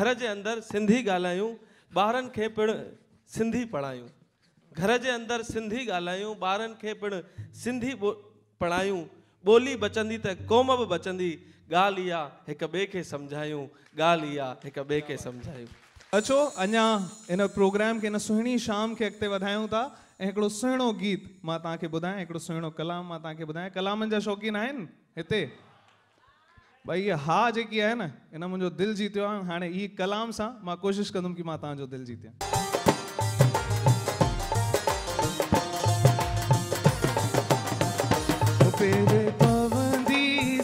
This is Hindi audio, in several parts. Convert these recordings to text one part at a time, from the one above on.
घर जे अंदरि सिंधी ॻाल्हायूं, ॿारनि खे पिणु सिंधी पढ़ायूं। घर जे अंदरि सिंधी ॻाल्हायूं, ॿारनि खे पिणु सिंधी पढ़ायूं। ॿोली बचंदी त क़ौम बि बचंदी। ॻाल्हि इहा, हिक ॿिए खे सम्झायूं। ॻाल्हि इहा, हिक ॿिए अचो, अञा इन प्रोग्राम खे, इन शाम खे अॻिते वधायूं था। ऐं हिकिड़ो गीत माँ तव्हांखे ॿुधायां, हिकिड़ो सुहिणो कलाम माँ तव्हांखे ॿुधायां। कलामनि जा शौक़ीन आहिनि हिते। भई इहा हा जेकी आहे न इन मुंहिंजो दिलि आहे, हाणे ई कलाम सां माँ कोशिशि कंदुमि की दिलि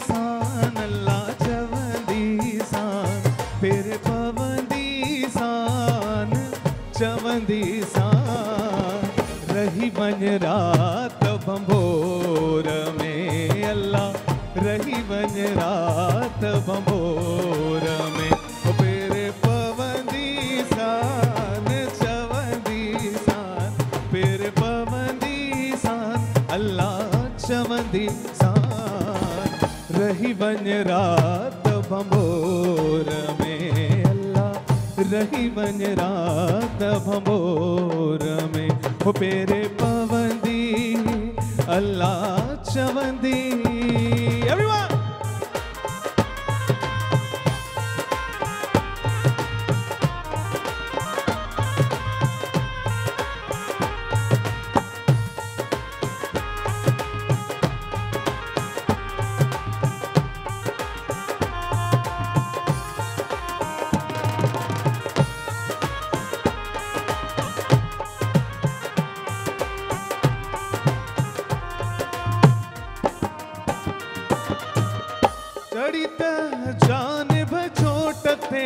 सान अल्लाह चवंदी रात अल्लाह चवंदी सान रही वञ रात बंभोर में, अल्लाह रही वञ रात बंभोर में हो पेरे पवंदी, अल्लाह चवंदी Everyone! चढ़ी जान बछोटते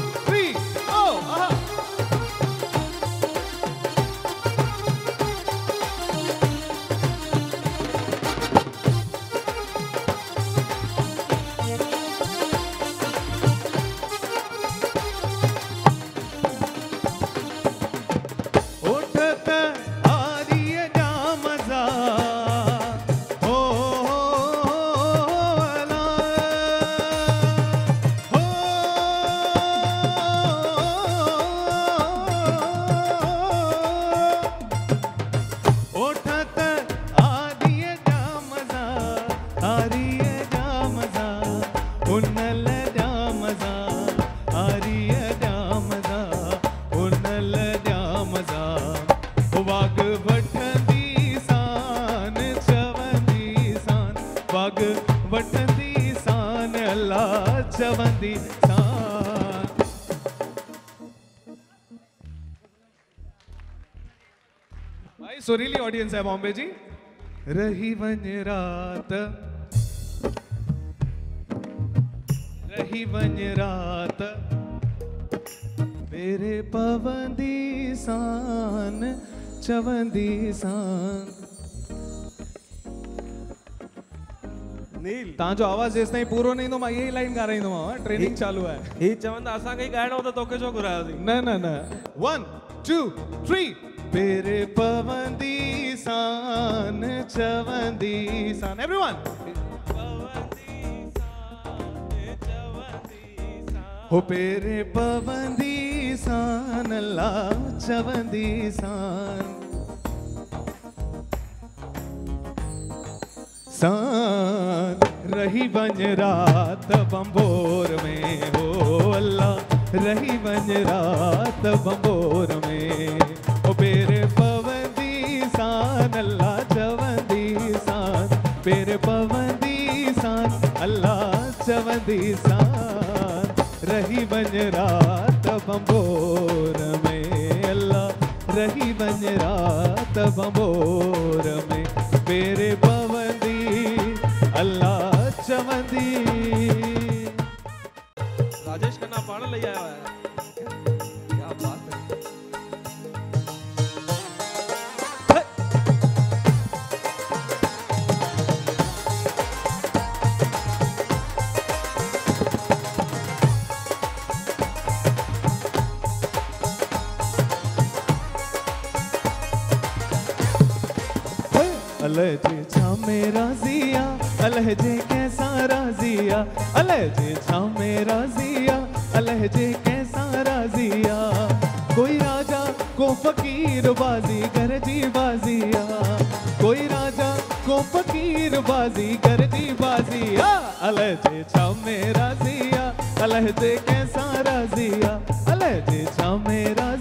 भाई सुरीली ऑडियंस है बॉम्बे जी रही वञ रात। रही वञ रात। मेरे पवंदी सान चवंदी सान। नील। तव्हांजो आवाज़ जेसि ताईं पूरो न ईंदो माँ इहा ई लाइन ॻाराईंदोमांव ट्रेनिंग चालू आहे ही चवंदा असांखे ई ॻाइणो त तोखे छो घुरायोसीं न न न। वन टू थ्री पेरे पवंदी सान, चवंदी सान। एवरीवन हो पेरे पवंदी सान अल्लाह चवंदी सान। सान, रही वञ रात बंबोर में, हो अल्लाह, रही वञ रात बंबोर में। चवंदी सान रही वञ रात बंबोर में अल्लाह रही वञ रात बंबोर में मेरे पवंदी अल्लाह चवंदी राजेश खन्ना पाण लई आया है। अलजे छा मेरा जिया, अलहजे कैसा राजिया? अलजे छा मेरा जिया, अलहजे कैसा राजिया? कोई राजा को फकीर बाजी कर जी बाजिया। कोई राजा को फकीर बाजी कर जी बाजिया। अलजे छा मेरा जिया, अलहजे कैसा राजिया? अलजे छा मेरा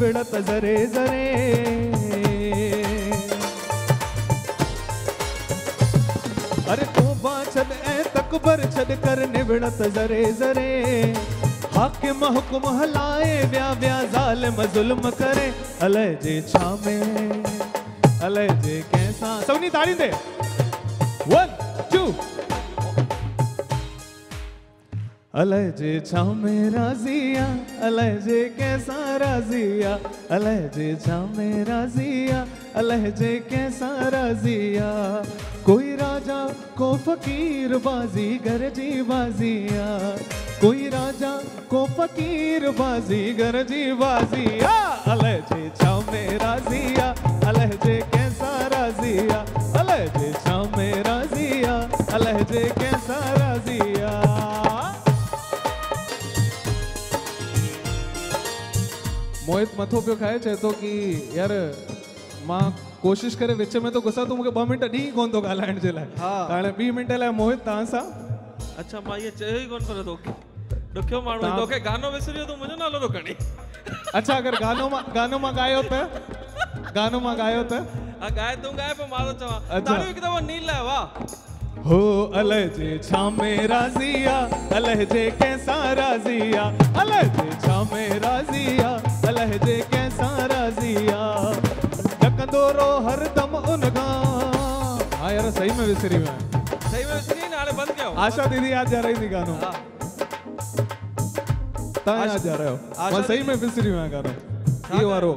कर जरे जरे। अरे तोबा छड़ ए तकबर छड़ कर निबिड़त जरे जरे। हाकिम हुक्म हलाए, व्या व्या जालिम जुल्म करे। अलह जे छामे अलह जे कैसा। सवनी ताड़ी दे वन। अलजे छा मेरा जिया अलजे कैसा राजिया? अलजे छा मेरा जिया अलजे कैसा राजिया? कोई राजा को फकीर बाजी गरजी बाजिया कोई राजा को फकीर बाजी गरजी बाजिया अलजे छा मेरा जिया अलजे कैसा राजिया? अलजे मोहित मथो पियो खाए चए थो की यार माँ कोशिश करे विच में तो गुस्सा तूं मूंखे ॿ मिंट ॾी कोन थो ॻाल्हाइण जे लाइ. हा। त हाणे ॿी मिंट लाइ मोहित तव्हां सां? अच्छा माँ इहे चयो ई कोन पर तोखे ॾुखियो माण्हू तव्हां- तोखे गानो विसरियो तूं मुंहिंजो नालो थो खणी। अच्छा अगरि गानो माँ गानो माँ ॻायो त? गानो माँ ॻायो त? हा ॻाए तूं ॻाए पोइ माँ थो चवां। अच्छा। ताड़ियूं हिकु दफ़ो नील लाइ वाह। हो अलजे छा में राज़िया अलहजे कैसा राज़िया अलजे छा में राज़िया अलहजे कैसा राज़िया? ॾकंदो रो हरदम उन खां हा यार सही में विसरी आहियाँ सही में विसरी न हाणे बंदि कयो आशा दीदी याद जा रही थी गानो। हा। तव्हां याद जा रहे हो। माँ सही में विसरी आहियाँ गानो। इहो वारो।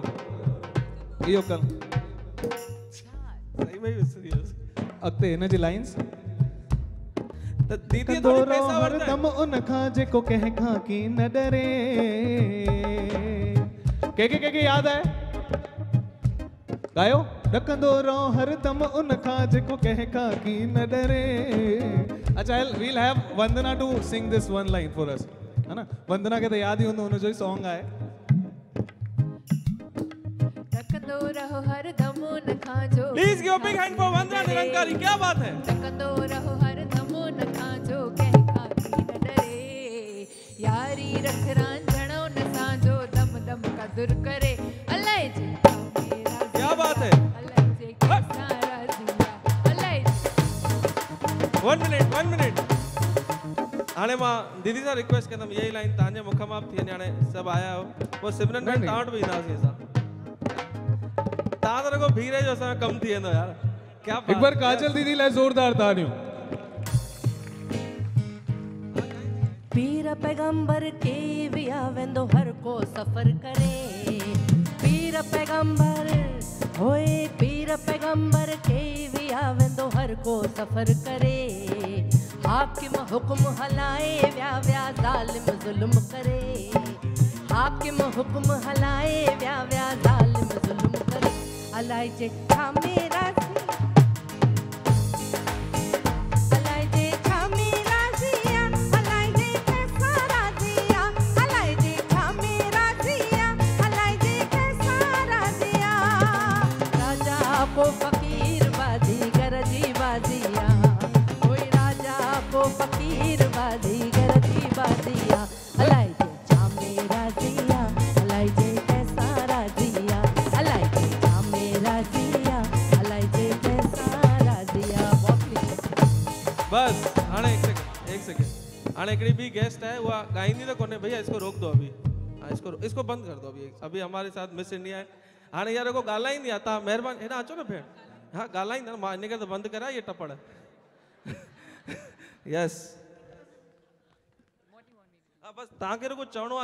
इहो कल। सही में विसरी अॻिते हिन जी लाइन्स त दीदी रहो पैसा वरिता हरदम उन खां जेको कंहिं खां की न डरे। के के के के याद आहे ॻायो ॾकंदो रहो हरदम उन खां जेको कंहिं खां की न डरे। अच्छा we'll have Vandana to sing this one line for us है ना? वंदना खे त यादि ई हूंदो हुनजो ई सॉन्ग आहे तकंदो रहो हर दम उन खां जो please give big hand for Vandana Nirankari क्या बात है? तकंदो रहो दुर करे। अलाए जे क्या बात है? जे जे वन मिनट वन मिनट हाणे माँ दीदी सां रिक्वेस्ट कंदमि इहा ई लाइन तव्हांजे मुख माँ थी वञे हाणे सभु आया आहियो पोइ सिमरन में। तव्हां वटि बि ईंदासीं असां। तव्हां त रुगो बीह रहिजो असांजो कमु थी वेंदो यार। क्या एक बार काजल दीदी लाइ ज़ोरदार ताड़ियूं पीर पैगंबर के विया वेंदो हर को सफ़र करे। पीर पैगंबर, होए पीर पैगंबर के विया वेंदो हर को सफ़र करे। हाकिम हुक्म हलाए, व्या व्या ज़ालिम ज़ुल्म करे। हाकिम हुक्म हलाए, व्या व्या ज़ालिम ज़ुल्म करे। अलाए जे छा मेरा को फकीर बाजी, गरजी बाजिया कोई राजा को फकीर बाजी, गरजी बाजिया अलाए जे छा मेरा जिया अलाए जे कैसा राजिया अलाए जे छा मेरा जिया अलाए जे कैसा राजिया बस हाणे एक सेकंड एक सेकंड हाणे हिकिड़ी ॿी गेस्ट आहे उहा ॻाईंदी त कोन्हे भैया, इसको रोक दो अभी। हाँ इसको इसको बंद कर दो अभी। अभी हमारे साथ मिस इंडिया है। हाणे यार को ॻाल्हाईंदी आहे अचो न भेण हा माँ इन त बंदि करिया इहे टपड़। यस हा बसि तव्हांखे रुगो चवणो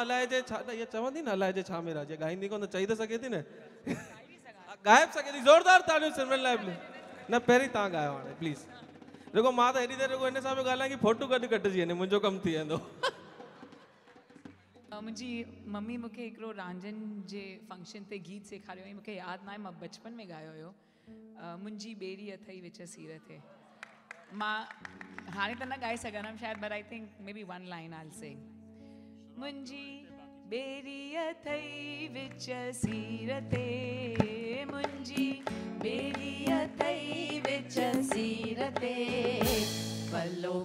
न इहा चवंदी न अलाए जे छा मेरा जे ॻाईंदी त चई त सघे थी न। हा, ॻाए बि ज़ोरदार सिमरन. न पहिरीं तव्हां ॻायो हाणे प्लीज़ रुगो माँ त हेॾी देरि रुगो हिन सां पियो कि फोटू गॾु कटिजी वञे कमु थी मुंहिंजी मम्मी मूंखे हिकिड़ो रांझनि जे फ़ंक्शन ते गीत सेखारियो हुई मूंखे यादि न आहे माँ बचपन में हुयो अ, मुंहिंजी ॿेड़ी अथई विच सीर ते माँ हाणे त न ॻाए सघंदमि शायदि but I think maybe one line आल से मुंहिंजी ॿेड़ी अथई विच सीर ते मुंहिंजी ॿेड़ी अथई विच सीर ते पलो